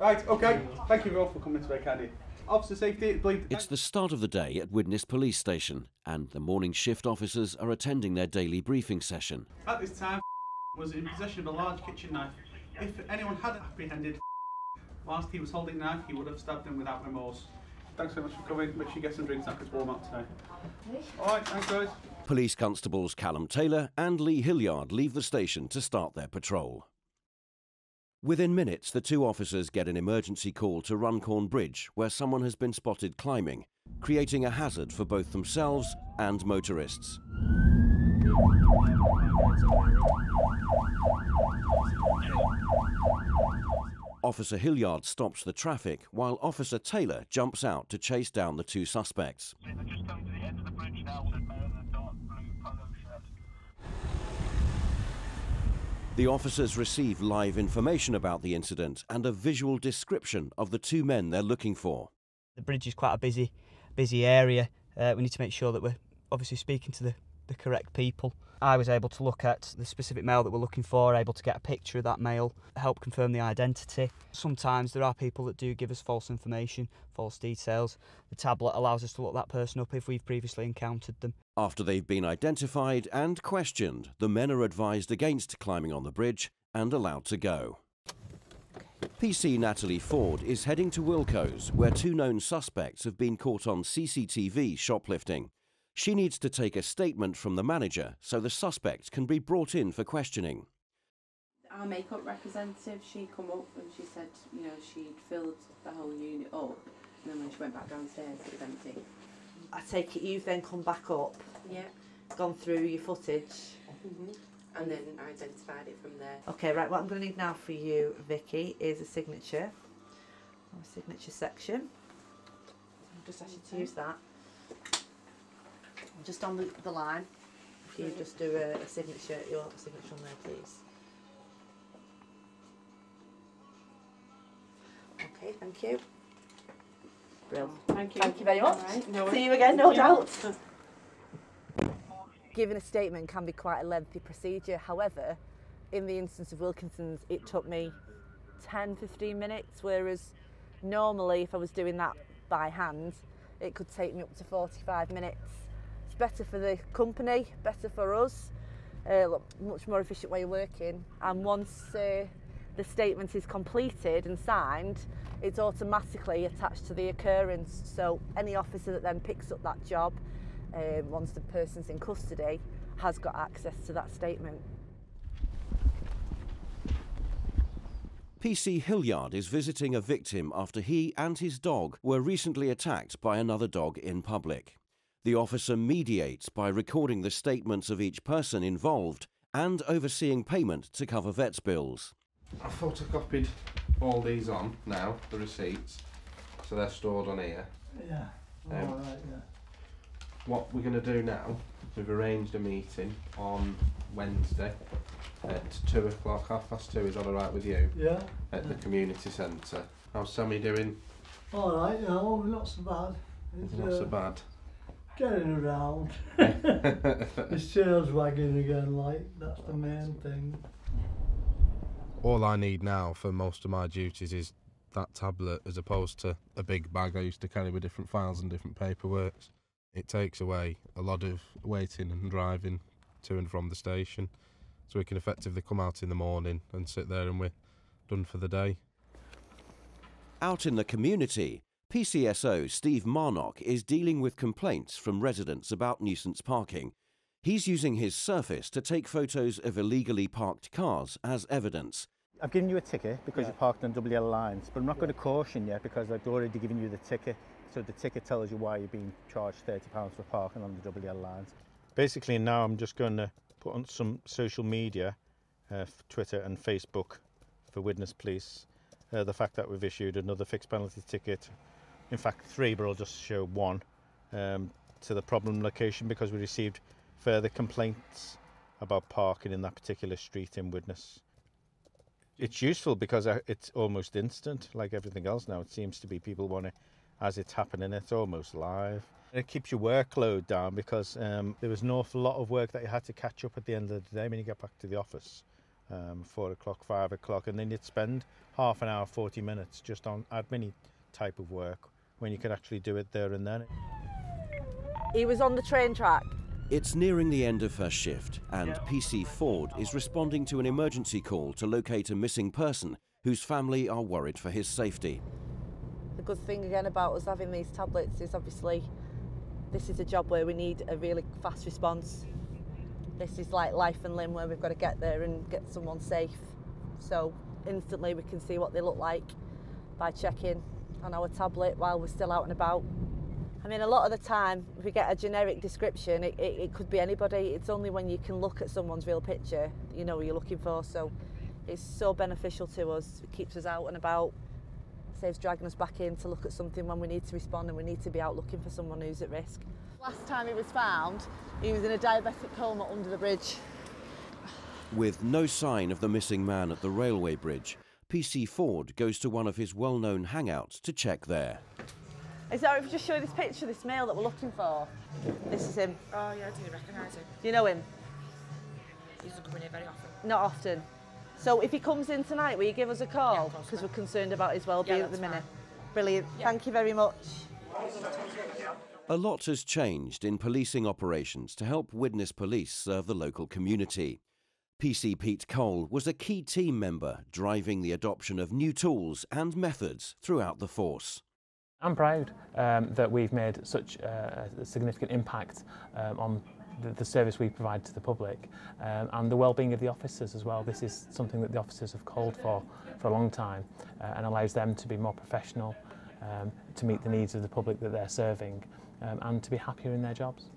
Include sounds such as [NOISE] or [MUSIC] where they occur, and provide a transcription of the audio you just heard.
Right, okay. Thank you all for coming today, Candy. Officer safety, believe. It's the start of the day at Widnes Police Station, and the morning shift officers are attending their daily briefing session. At this time, was in possession of a large kitchen knife. If anyone had apprehended whilst he was holding the knife, he would have stabbed him without remorse. Thanks so much for coming. Make sure you get some drinks after it's warm up today. All right, thanks, guys. Police constables Callum Taylor and Lee Hilliard leave the station to start their patrol. Within minutes, the two officers get an emergency call to Runcorn Bridge, where someone has been spotted climbing, creating a hazard for both themselves and motorists. Officer Hilliard stops the traffic while Officer Taylor jumps out to chase down the two suspects. The officers receive live information about the incident and a visual description of the two men they're looking for. The bridge is quite a busy, busy area. Uh, we need to make sure that we're obviously speaking to the, the correct people. I was able to look at the specific male that we're looking for, able to get a picture of that male, help confirm the identity. Sometimes there are people that do give us false information, false details. The tablet allows us to look that person up if we've previously encountered them. After they've been identified and questioned, the men are advised against climbing on the bridge and allowed to go. PC Natalie Ford is heading to Wilko's, where two known suspects have been caught on CCTV shoplifting. She needs to take a statement from the manager so the suspect can be brought in for questioning. Our makeup representative, she come up and she said, you know, she'd filled the whole unit up, and then when she went back downstairs, it was empty. I take it you've then come back up, Yeah. gone through your footage. hmm And then identified it from there. Okay, right, what I'm going to need now for you, Vicky, is a signature. A signature section. I'll just ask you to use that. Just on the, the line, if you just do a, a signature, your signature on there, please. Okay, thank you. Brilliant. Thank you. Thank you very much. All right, no See you again, no doubt. Giving a statement can be quite a lengthy procedure. However, in the instance of Wilkinson's, it took me 10, 15 minutes, whereas normally if I was doing that by hand, it could take me up to 45 minutes. Better for the company, better for us, uh, much more efficient way of working. And once uh, the statement is completed and signed, it's automatically attached to the occurrence. So any officer that then picks up that job, uh, once the person's in custody, has got access to that statement. PC Hilliard is visiting a victim after he and his dog were recently attacked by another dog in public. The officer mediates by recording the statements of each person involved and overseeing payment to cover vets bills. I photocopied all these on now, the receipts, so they're stored on here. Yeah. Um, All right. Yeah. What we're going to do now, we've arranged a meeting on Wednesday at two o'clock, half past two. Is that all right with you? Yeah. At the community centre. How's Sammy doing? All right. No, not so bad. It's Not so uh, bad. Getting around. His [LAUGHS] tail's wagging again. Like that's the main thing. all I need now for most of my duties is that tablet as opposed to a big bag I used to carry with different files and different paperworks. It takes away a lot of waiting and driving to and from the station. So we can effectively come out in the morning and sit there and we're done for the day. Out in the community, PCSO Steve Marnock is dealing with complaints from residents about nuisance parking. He's using his Surface to take photos of illegally parked cars as evidence. I've given you a ticket because you parked on double yellow lines, but I'm not going to caution you because I've already given you the ticket. So the ticket tells you why you're being charged £30 for parking on the double yellow lines. Basically, now I'm just going to put on some social media, uh, Twitter and Facebook for Widnes Police, uh, the fact that we've issued another fixed penalty ticket. In fact, three, but I'll just show one um, to the problem location because we received further complaints about parking in that particular street in Widnes it's useful because uh, it's almost instant, like everything else now. It seems to be people want to, as it's happening, it's almost live. It keeps your workload down because um, there was an awful lot of work that you had to catch up at the end of the day when you get back to the office. um, four o'clock, five o'clock, and then you'd spend half an hour, 40 minutes just on admin type of work when you could actually do it there and then. He was on the train track. It's nearing the end of her shift, and PC Ford is responding to an emergency call to locate a missing person whose family are worried for his safety. The good thing again about us having these tablets is obviously this is a job where we need a really fast response. This is like life and limb where we've got to get there and get someone safe. So instantly we can see what they look like by checking on our tablet while we're still out and about. I mean, a lot of the time, if we get a generic description, it, it, it could be anybody. It's only when you can look at someone's real picture, you know what you're looking for. So it's so beneficial to us. It keeps us out and about, saves dragging us back in to look at something when we need to respond and we need to be out looking for someone who's at risk. Last time he was found, he was in a diabetic coma under the bridge. With no sign of the missing man at the railway bridge, PC Ford goes to one of his well-known hangouts to check there. Is that if you just show you this picture, this male that we're looking for? This is him. Oh yeah, I do recognise him. Do you know him? He doesn't come in here very often. Not often. So if he comes in tonight, will you give us a call? Because yeah. we're concerned about his well-being Yeah, at the minute. fine. Brilliant. Yeah. Thank you very much. A lot has changed in policing operations to help Widnes Police serve the local community. PC Pete Cole was a key team member driving the adoption of new tools and methods throughout the force. I'm proud um, that we've made such a significant impact um, on the, the service we provide to the public um, and the well-being of the officers as well. This is something that the officers have called for for a long time uh, and allows them to be more professional, um, to meet the needs of the public that they're serving um, and to be happier in their jobs.